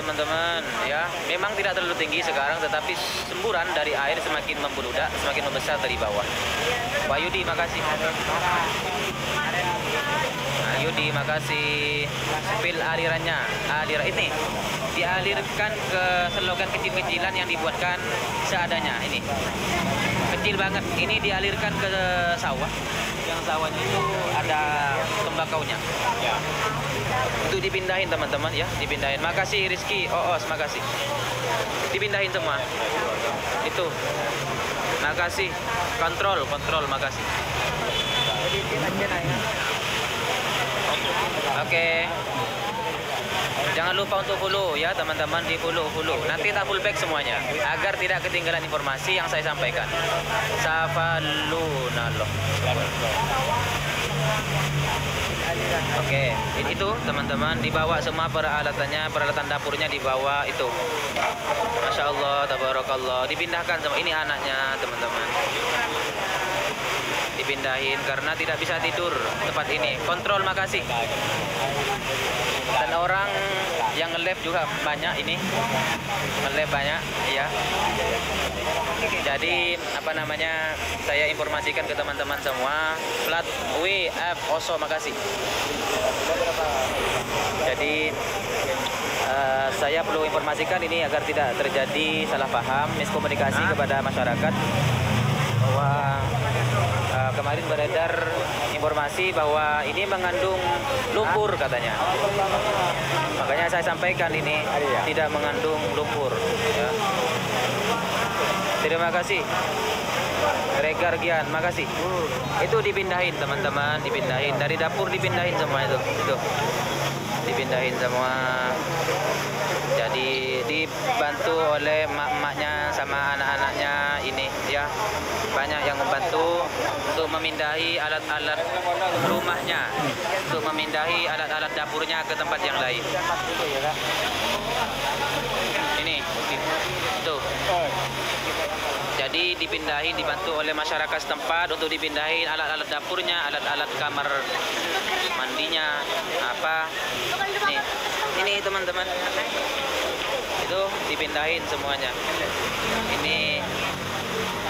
teman-teman ya. Memang tidak terlalu tinggi sekarang tetapi semburan dari air semakin membeludak, semakin membesar dari bawah. Pak Yudi makasih. Nah, Yudi makasih. Spill alirannya. Aliran ini dialirkan ke selokan kecil-kecilan yang dibuatkan seadanya ini. Kecil banget. Ini dialirkan ke sawah. Yang sawahnya itu ada tembakaunya. Ya. Untuk dipindahin teman-teman ya, dipindahin. Makasih Rizky, Oos, makasih. Dipindahin semua. Itu. Makasih. Kontrol, kontrol, makasih. Oke. Jangan lupa untuk follow ya teman-teman di follow follow. Nanti tak full back semuanya agar tidak ketinggalan informasi yang saya sampaikan. Safalunallah. Oke, ini itu teman-teman dibawa semua peralatannya, peralatan dapurnya dibawa itu. Masya Allah, tabarakallah. Dipindahkan semua. Ini anaknya teman-teman. Dipindahin karena tidak bisa tidur tempat ini. Kontrol, makasih. Dan orang yang nge juga banyak ini, nge banyak, ya. Jadi apa namanya? Saya informasikan ke teman-teman semua. Plat WF Oso, makasih. Jadi eh, saya perlu informasikan ini agar tidak terjadi salah paham, miskomunikasi kepada masyarakat bahwa eh, kemarin beredar informasi bahwa ini mengandung lumpur katanya. Makanya saya sampaikan ini tidak mengandung lumpur. ya. Terima kasih. Regar Gian, makasih. Itu dipindahin teman-teman, dipindahin dari dapur dipindahin semua itu. Itu. Dipindahin semua. Jadi dibantu oleh mak-maknya sama anak-anaknya ini ya. Banyak yang membantu untuk memindahi alat-alat rumahnya, untuk memindahi alat-alat dapurnya ke tempat yang lain. Ini, itu. Jadi dipindahin, dibantu oleh masyarakat setempat untuk dipindahin alat-alat dapurnya, alat-alat kamar mandinya, apa. Nih, ini teman-teman. Itu dipindahin semuanya. Ini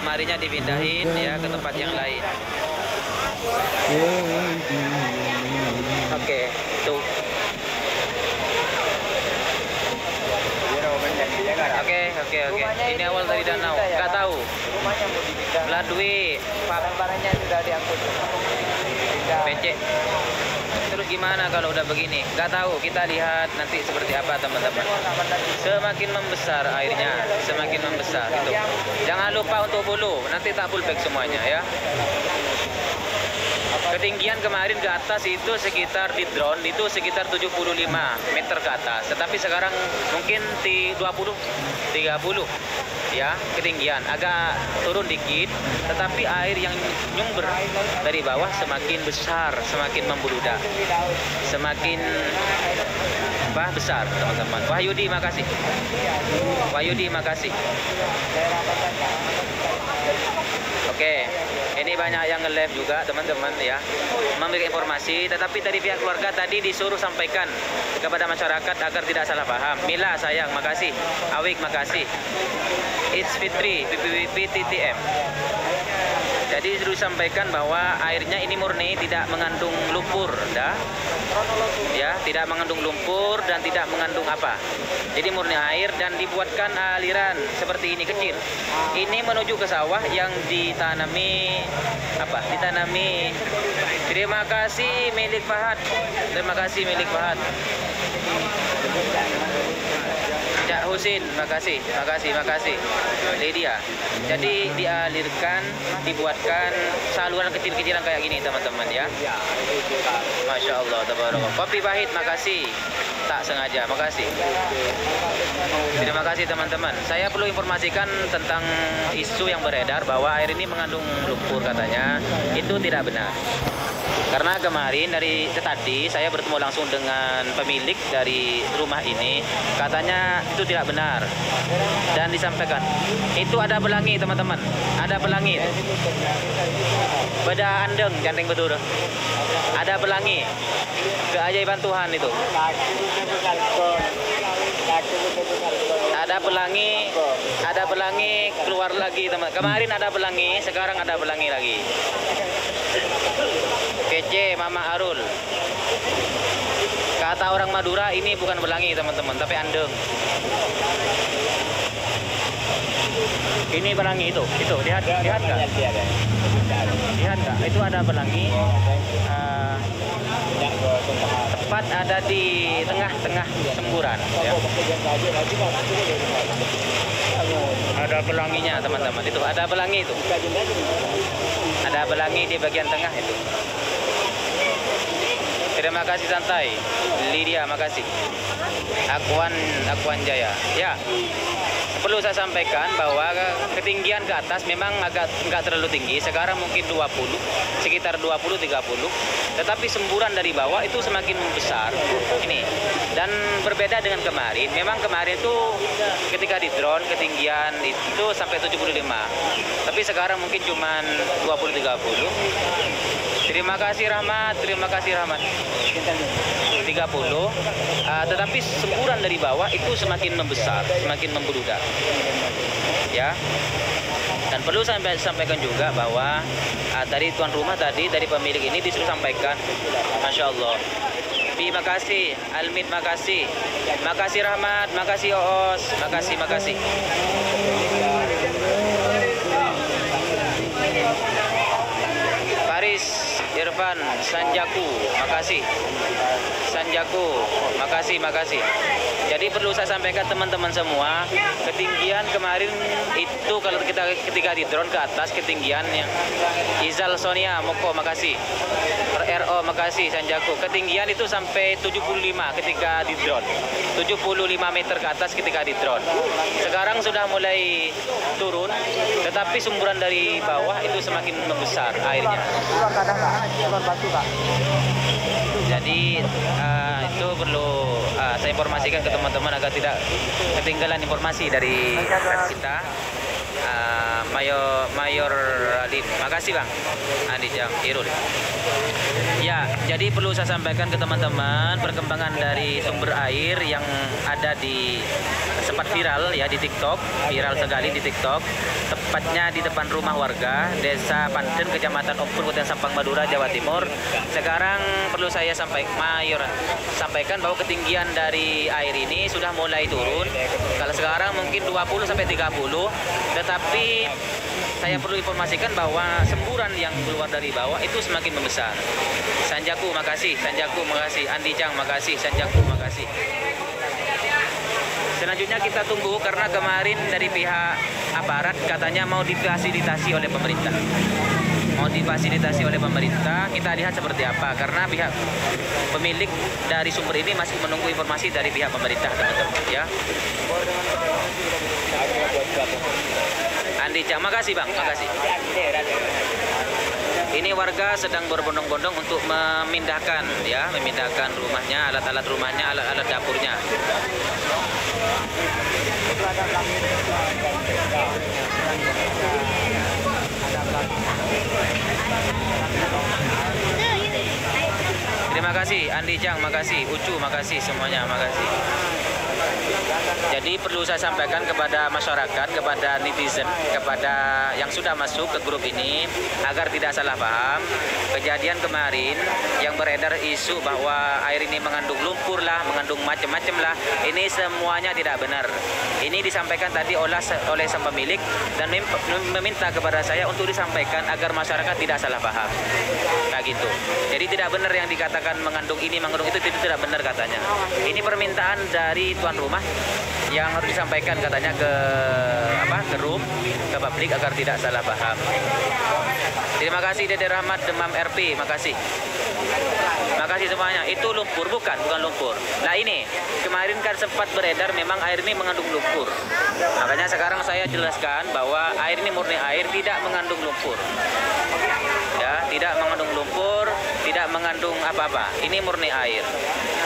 lemarinya dipindahin ya ke tempat yang lain. Oke, tuh. Oke, oke, oke. Ini awal dari danau. Dipindah. Melalui Barang-barangnya sudah diangkut. PC. Terus gimana kalau udah begini? Nggak tahu. Kita lihat nanti seperti apa teman-teman. Semakin membesar airnya, semakin membesar itu. Jangan lupa untuk follow. Nanti tak full back semuanya ya. Ketinggian kemarin ke atas itu sekitar di drone itu sekitar 75 meter ke atas. Tetapi sekarang mungkin di 20 30 ya ketinggian. Agak turun dikit tetapi air yang nyumber dari bawah semakin besar semakin membeludak semakin apa besar teman-teman. Wahyudi makasih. Wahyudi makasih. Oke, ini banyak yang nge-live juga teman-teman ya. Memberi informasi, tetapi dari pihak keluarga tadi disuruh sampaikan kepada masyarakat agar tidak salah paham. Mila sayang, makasih. Awik, makasih. It's Fitri, PPWP TTM jadi disuruh sampaikan bahwa airnya ini murni tidak mengandung lumpur, dah. Tidak mengandung lumpur dan tidak mengandung apa. Jadi murni air dan dibuatkan aliran seperti ini kecil. Ini menuju ke sawah yang ditanami apa? Ditanami. Terima kasih milik Fahad. Terima kasih milik Fahad. Husin, makasih, makasih, makasih. Lydia. Jadi dialirkan, dibuatkan saluran kecil-kecilan kayak gini teman-teman ya. Masya Allah, tabarakallah. Kopi pahit, makasih. Tak sengaja, makasih. Terima kasih teman-teman. Saya perlu informasikan tentang isu yang beredar bahwa air ini mengandung lumpur katanya. Itu tidak benar. Karena kemarin dari tadi saya bertemu langsung dengan pemilik dari rumah ini, katanya itu tidak benar. Dan disampaikan, itu ada pelangi teman-teman, ada pelangi. Beda andeng, ganteng betul. Ada pelangi. Keajaiban Tuhan itu. Ada pelangi, ada pelangi keluar lagi teman. Kemarin ada pelangi, sekarang ada pelangi lagi. PC Mama Arul. Kata orang Madura ini bukan pelangi teman-teman, tapi andeng. Ini pelangi itu, itu lihat lihat nggak? Lihat nggak? Itu ada pelangi. eh, tepat ada di tengah-tengah semburan. Ya. Ada pelanginya teman-teman. Itu ada pelangi itu. Ada pelangi di bagian tengah itu. Terima kasih santai. Lydia, makasih. Akuan Akuan Jaya. Ya. Perlu saya sampaikan bahwa ketinggian ke atas memang agak nggak terlalu tinggi. Sekarang mungkin 20, sekitar 20 30. Tetapi semburan dari bawah itu semakin besar. Ini. Dan berbeda dengan kemarin. Memang kemarin itu ketika di drone ketinggian itu sampai 75. Tapi sekarang mungkin cuman 20 30. Terima kasih Rahmat, terima kasih Rahmat. 30 uh, tetapi semburan dari bawah itu semakin membesar semakin membludak ya. Dan perlu saya sampaikan juga bahwa uh, dari tuan rumah tadi dari pemilik ini disuruh sampaikan masya Allah. Terima kasih Almit makasih. Makasih Rahmat. Makasih Oos. Makasih makasih Irfan Sanjaku. Makasih. Sanjaku. Makasih makasih. Jadi perlu saya sampaikan teman-teman semua ketinggian kemarin itu kalau kita ketika di drone ke atas ketinggian yang Izal Sonia Moko makasih. RO makasih Sanjaku. Ketinggian itu sampai 75 ketika di drone. 75 meter ke atas ketika di drone. Sekarang sudah mulai turun tetapi sumburan dari bawah itu semakin membesar airnya. Jadi uh, itu perlu informasikan ke teman-teman agar tidak ketinggalan informasi dari kita Mayor Mayor Ali. Makasih Bang Andi Jam Irul. Ya, jadi perlu saya sampaikan ke teman-teman perkembangan dari sumber air yang ada di sempat viral ya di TikTok, viral sekali di TikTok, tepatnya di depan rumah warga Desa Panten, Kecamatan Ompur, Kota Sampang, Madura, Jawa Timur. Sekarang perlu saya sampaikan, Mayor sampaikan bahwa ketinggian dari air ini sudah mulai turun. Kalau sekarang mungkin 20 sampai 30, tetapi saya perlu informasikan bahwa semburan yang keluar dari bawah itu semakin membesar. Sanjaku, makasih. Sanjaku, makasih. Andi Chang, makasih. Sanjaku, makasih. Selanjutnya kita tunggu karena kemarin dari pihak aparat katanya mau difasilitasi oleh pemerintah. Mau difasilitasi oleh pemerintah, kita lihat seperti apa. Karena pihak pemilik dari sumber ini masih menunggu informasi dari pihak pemerintah, teman-teman. Ya. Cang, makasih bang, makasih. Ini warga sedang berbondong-bondong untuk memindahkan, ya, memindahkan rumahnya, alat-alat rumahnya, alat-alat dapurnya. Terima kasih Andi Cang, makasih Ucu, makasih semuanya, makasih. Jadi perlu saya sampaikan kepada masyarakat, kepada netizen, kepada yang sudah masuk ke grup ini agar tidak salah paham. Kejadian kemarin yang beredar isu bahwa air ini mengandung lumpur lah, mengandung macam-macam lah, ini semuanya tidak benar. Ini disampaikan tadi oleh oleh sang pemilik dan mem- meminta kepada saya untuk disampaikan agar masyarakat tidak salah paham. Kayak gitu. Jadi tidak benar yang dikatakan mengandung ini, mengandung itu, itu tidak benar katanya. Ini permintaan dari tuan rumah yang harus disampaikan katanya ke apa ke room ke publik agar tidak salah paham. Terima kasih Dede Rahmat Demam RP, makasih. Makasih semuanya. Itu lumpur bukan, bukan lumpur. Nah ini kemarin kan sempat beredar memang air ini mengandung lumpur. Makanya sekarang saya jelaskan bahwa air ini murni air tidak mengandung lumpur. Ya, tidak mengandung lumpur, tidak mengandung apa-apa. Ini murni air.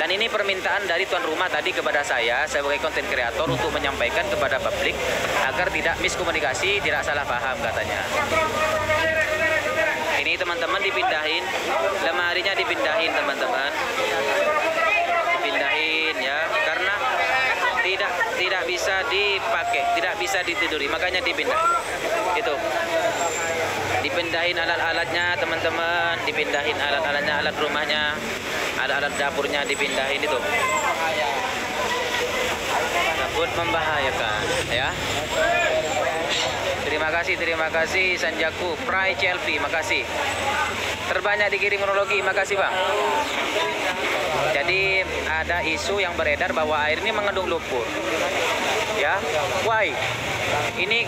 Dan ini permintaan dari tuan rumah tadi kepada saya sebagai konten kreator untuk menyampaikan kepada publik agar tidak miskomunikasi, tidak salah paham katanya. Ini teman-teman dipindahin, lemarinya dipindahin teman-teman. Dipindahin ya, karena tidak tidak bisa di bisa ditiduri, makanya dipindah. Itu. Dipindahin alat-alatnya teman-teman, dipindahin alat-alatnya, alat rumahnya, alat-alat dapurnya dipindahin itu. Takut membahayakan, ya. Terima kasih, terima kasih Sanjaku, Prai CLP, makasih. Terbanyak dikirim kronologi, makasih Bang. Jadi ada isu yang beredar bahwa air ini mengandung lumpur. Ya, why? Ini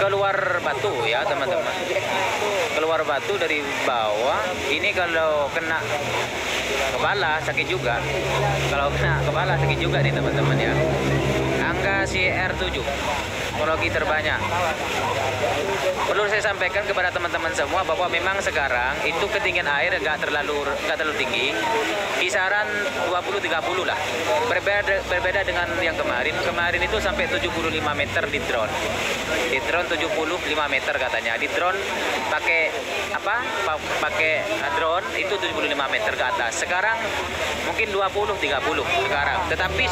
keluar batu ya teman-teman. Keluar batu dari bawah. Ini kalau kena kepala sakit juga. Kalau kena kepala sakit juga nih teman-teman ya. Angka CR7 kronologi terbanyak. Perlu saya sampaikan kepada teman-teman semua bahwa memang sekarang itu ketinggian air nggak terlalu nggak terlalu tinggi, kisaran 20-30 lah. Berbeda berbeda dengan yang kemarin. Kemarin itu sampai 75 meter di drone. Di drone 75 meter katanya. Di drone pakai apa? Pa- Pakai drone itu 75 meter ke atas. Sekarang mungkin 20-30 sekarang. Tetapi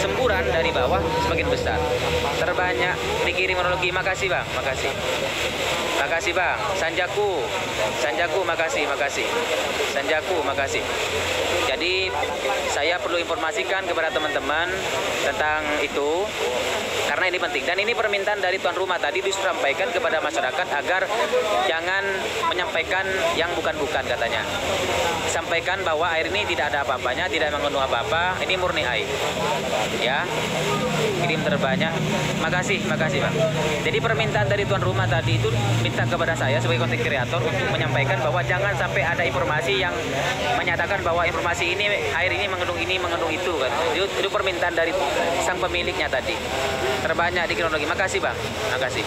semburan dari bawah semakin besar. Terbanyak dikirim kronologi. Makasih bang, makasih. Makasih bang, Sanjaku, Sanjaku, makasih, makasih, Sanjaku, makasih. Jadi saya perlu informasikan kepada teman-teman tentang itu karena ini penting dan ini permintaan dari tuan rumah tadi disampaikan kepada masyarakat agar jangan menyampaikan yang bukan-bukan katanya. Sampaikan bahwa air ini tidak ada apa-apanya, tidak mengandung apa-apa, ini murni air. Ya, kirim terbanyak. Makasih, makasih Bang. Jadi permintaan dari tuan rumah tadi itu minta kepada saya sebagai konten kreator untuk menyampaikan bahwa jangan sampai ada informasi yang menyatakan bahwa informasi ini air ini mengandung ini mengandung itu kan. Itu, itu permintaan dari sang pemiliknya tadi. Terbanyak di kronologi. Makasih Bang. Makasih.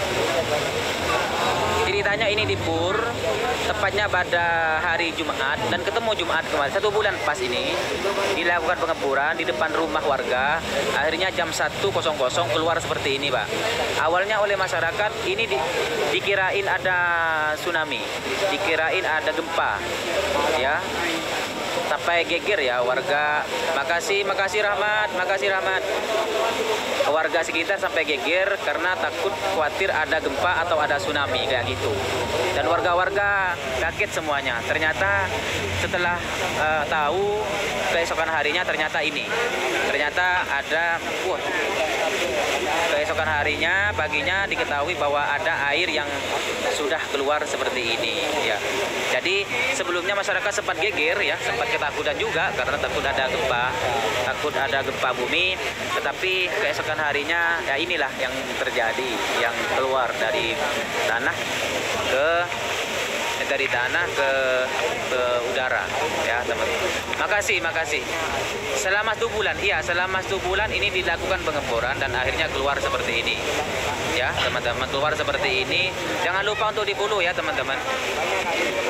Ceritanya ini di Pur, tepatnya pada hari Jumat dan ketemu Jumat kemarin satu bulan pas ini dilakukan pengeburan di depan rumah warga. Akhirnya jam 1.00 keluar seperti ini, Pak. Awalnya oleh masyarakat ini di- dikirain ada tsunami, dikirain ada gempa, ya sampai geger ya warga. Makasih makasih Rahmat makasih Rahmat. Warga sekitar sampai geger karena takut khawatir ada gempa atau ada tsunami kayak gitu. Dan warga-warga kaget semuanya. Ternyata setelah eh, tahu keesokan harinya ternyata ini. Ternyata ada wah keesokan harinya paginya diketahui bahwa ada air yang sudah keluar seperti ini ya. Jadi sebelumnya masyarakat sempat geger ya sempat ketakutan juga karena takut ada gempa takut ada gempa bumi. Tetapi keesokan harinya ya inilah yang terjadi yang keluar dari tanah ke dari tanah ke ke udara ya teman-teman. Makasih, makasih. Selama satu bulan, iya selama satu bulan ini dilakukan pengeboran dan akhirnya keluar seperti ini. Ya teman-teman keluar seperti ini. Jangan lupa untuk di follow ya teman-teman.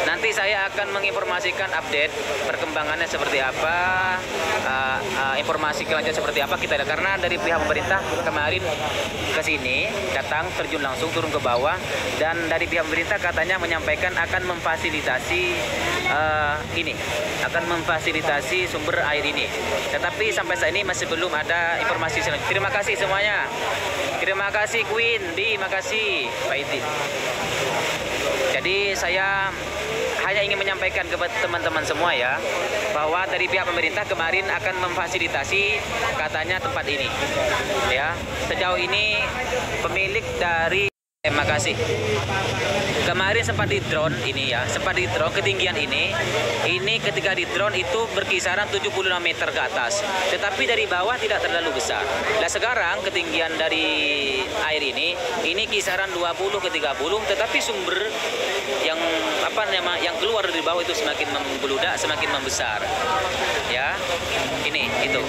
Nanti saya akan menginformasikan update perkembangannya seperti apa, uh, uh, informasi kelanjutan seperti apa kita lihat. karena dari pihak pemerintah kemarin ke sini datang terjun langsung turun ke bawah dan dari pihak pemerintah katanya menyampaikan akan memfasilitasi uh, ini akan memfasilitasi sumber air ini. Tetapi sampai saat ini masih belum ada informasi selanjutnya. Terima kasih semuanya. Terima kasih Queen, Di, makasih Pak Idin. Jadi saya hanya ingin menyampaikan kepada teman-teman semua ya bahwa dari pihak pemerintah kemarin akan memfasilitasi katanya tempat ini. Ya sejauh ini pemilik dari Terima kasih. Kemarin sempat di drone ini ya, sempat di drone ketinggian ini. Ini ketika di drone itu berkisaran 76 meter ke atas. Tetapi dari bawah tidak terlalu besar. Nah sekarang ketinggian dari air ini ini kisaran 20 ke 30 tetapi sumber yang apa nama yang keluar dari bawah itu semakin membeludak, semakin membesar. Ya. Ini itu.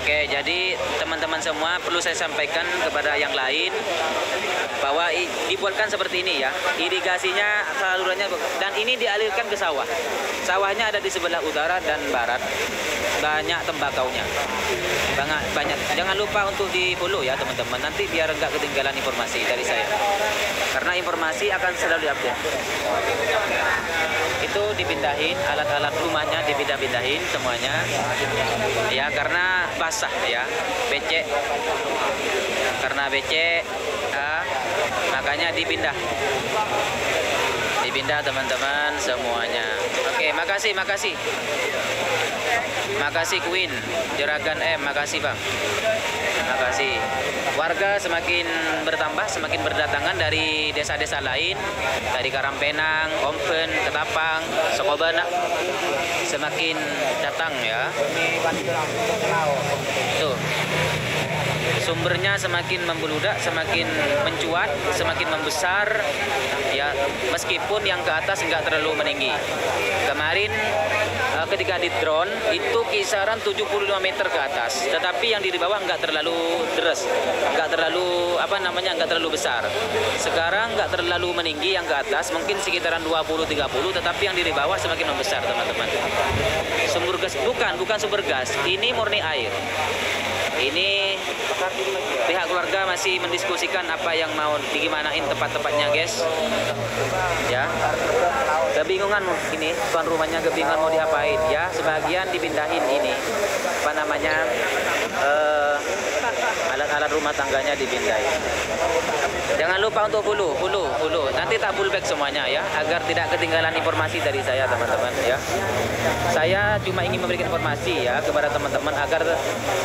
Oke, jadi teman-teman semua perlu saya sampaikan kepada yang lain bahwa dibuatkan seperti ini ya. Irigasinya salurannya dan ini dialirkan ke sawah. Sawahnya ada di sebelah utara dan barat. Banyak tembakaunya. Banyak banyak. Jangan lupa untuk di-follow ya, teman-teman. Nanti biar nggak ketinggalan informasi dari saya. Karena informasi akan selalu diupdate. Itu dipindahin, alat-alat rumahnya dipindah-pindahin semuanya. Ya, karena basah ya, becek. Karena becek, ah, makanya dipindah. Dipindah teman-teman semuanya. Oke, makasih, makasih. Makasih Queen, Juragan M, makasih Bang. Warga semakin bertambah, semakin berdatangan dari desa-desa lain, dari Karangpenang, Ompen, Ketapang, Sokobana. Semakin datang ya. Tuh. Sumbernya semakin membeludak, semakin mencuat, semakin membesar. Ya, meskipun yang ke atas nggak terlalu meninggi. Kemarin ketika di drone itu kisaran 75 meter ke atas, tetapi yang di bawah nggak terlalu deres, nggak terlalu apa namanya nggak terlalu besar. Sekarang nggak terlalu meninggi yang ke atas, mungkin sekitaran 20-30, tetapi yang di bawah semakin membesar teman-teman. Sumber gas bukan bukan sumber gas, ini murni air. Ini pihak keluarga masih mendiskusikan apa yang mau digimanain tempat-tempatnya guys ya kebingungan ini tuan rumahnya kebingungan mau diapain? Ya sebagian dipindahin ini. Apa namanya eh, alat-alat rumah tangganya dipindahin. Jangan lupa untuk follow follow follow nanti tak full back semuanya ya agar tidak ketinggalan informasi dari saya teman-teman ya. Saya cuma ingin memberikan informasi ya kepada teman-teman agar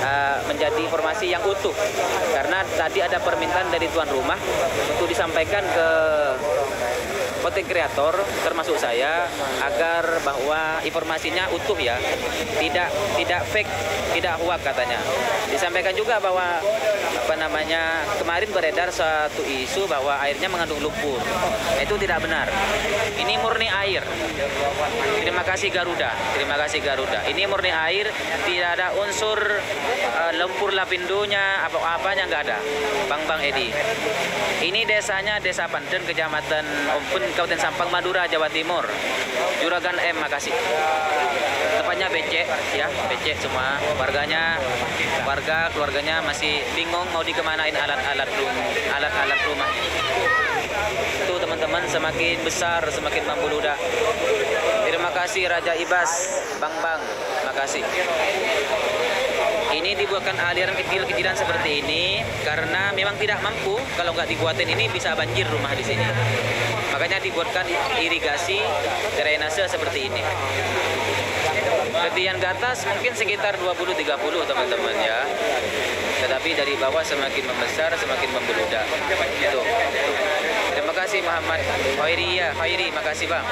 eh, menjadi informasi yang utuh. Karena tadi ada permintaan dari tuan rumah untuk disampaikan ke konten kreator termasuk saya agar bahwa informasinya utuh ya. Tidak tidak fake tidak hoax katanya. Disampaikan juga bahwa apa namanya kemarin beredar satu isu bahwa airnya mengandung lumpur. Itu tidak benar. Ini murni air. Terima kasih Garuda terima kasih Garuda. Ini murni air tidak ada unsur eh, lumpur lapindonya apa apanya nggak ada. Bang Bang Edi. Ini desanya Desa Panten Kecamatan Ompun Kabupaten Sampang Madura Jawa Timur. Juragan M makasih. Tepatnya becek ya becek semua. Warganya warga keluarganya masih bingung mau dikemanain alat-alat rumah alat-alat rumah. Itu teman-teman semakin besar semakin membeludak terima kasih Raja Ibas. Bang Bang makasih. Ini dibuatkan aliran kecil-kecilan seperti ini karena memang tidak mampu. Kalau nggak dibuatin ini bisa banjir rumah di sini. Makanya dibuatkan irigasi drainase seperti ini. Ketinggian ke atas mungkin sekitar 20-30 teman-teman ya. Tetapi dari bawah semakin membesar, semakin membeludak. Itu. Terima kasih Muhammad Khairi ya, Khairi, makasih Bang.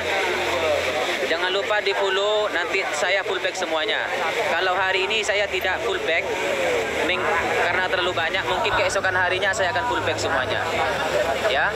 Jangan lupa di follow nanti saya full back semuanya. Kalau hari ini saya tidak full ming- karena terlalu banyak, mungkin keesokan harinya saya akan full back semuanya. Ya.